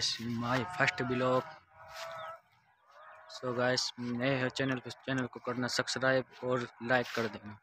Guys my first blog so guys नए हो channel पे चैनल को करना सब्सक्राइब और लाइक कर देना।